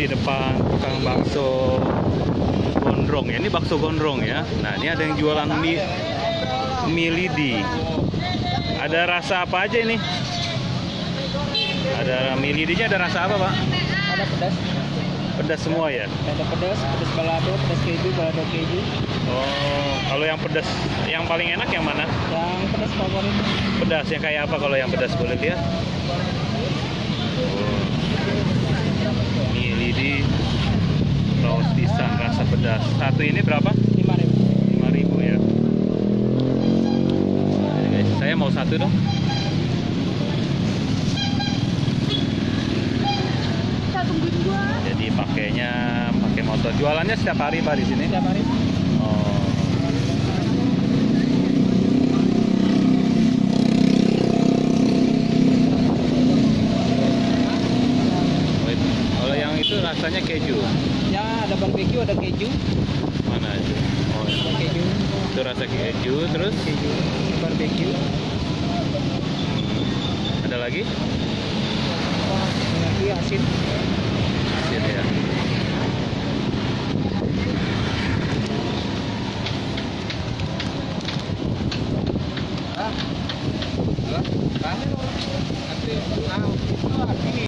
di depan tukang bakso gondrong ya. Ini bakso gondrong ya. Nah, ini ada yang jualan mie mie lidi. Ada rasa apa aja ini? Ada mie lidinya ada rasa apa, Pak? Ada pedas, Pedas semua ya? ada pedas, pedas balado, pedas keju, balado keju. Oh, kalau yang pedas yang paling enak yang mana? Yang pedas favorit Pedas yang kayak apa kalau yang pedas boleh lihat? Oh. Mie lidi saus pisang pedas. Satu ini berapa? lima ribu. 5000 ya. Guys, saya mau satu dong. Jadi pakainya pakai motor. Jualannya setiap hari Pak di sini? Setiap hari. Oh. Wait, Kalau yang itu rasanya keju. Ya ada barbecue, ada keju, Mana itu? Oh, ya. ada keju, itu rasa keju terus keju, barbecue. ada lagi? Lagi asin. Asin ya.